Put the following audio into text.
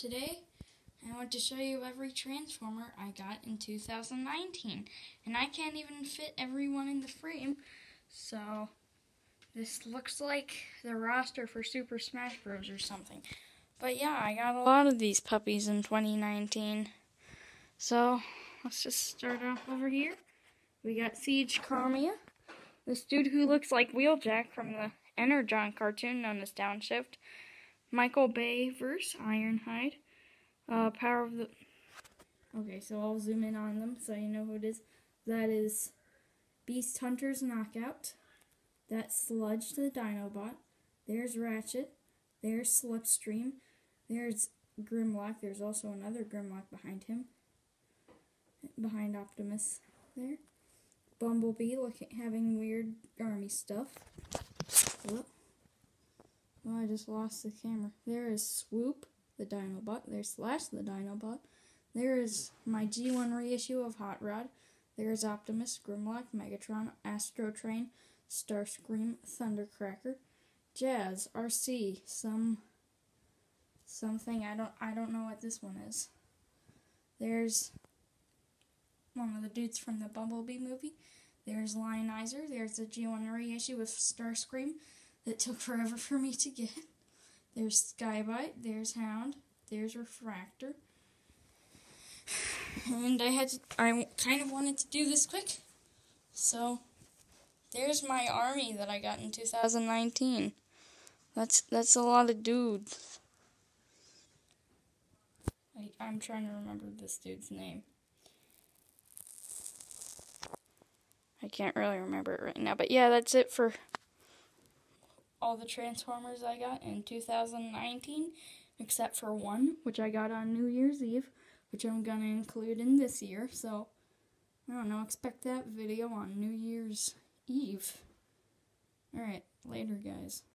Today, I want to show you every Transformer I got in 2019. And I can't even fit everyone in the frame, so this looks like the roster for Super Smash Bros. or something. But yeah, I got a lot of these puppies in 2019. So, let's just start off over here. We got Siege Chromia, this dude who looks like Wheeljack from the Energon cartoon known as Downshift. Michael Bay versus Ironhide. Uh, Power of the. Okay, so I'll zoom in on them so you know who it is. That is Beast Hunter's Knockout. That's Sludge the Dinobot. There's Ratchet. There's Slipstream. There's Grimlock. There's also another Grimlock behind him. Behind Optimus there. Bumblebee looking having weird army stuff. Whoop. Oh, I just lost the camera. There is Swoop, the Dinobot. There's Slash, the Dinobot. There is my G1 reissue of Hot Rod. There's Optimus, Grimlock, Megatron, Astro Train, Starscream, Thundercracker, Jazz, Arcee, some something I don't I don't know what this one is. There's one of the dudes from the Bumblebee movie. There's Lionizer. There's the G1 reissue with Starscream that took forever for me to get. There's Skybyte, there's Hound, there's Refraktor. And I had to, I kind of wanted to do this quick. So there's my army that I got in 2019. That's that's a lot of dudes. I, I'm trying to remember this dude's name. I can't really remember it right now, but yeah, that's it for all the Transformers I got in 2019, except for one, which I got on New Year's Eve, which I'm going to include in this year. So, I don't know, expect that video on New Year's Eve. Alright, later, guys.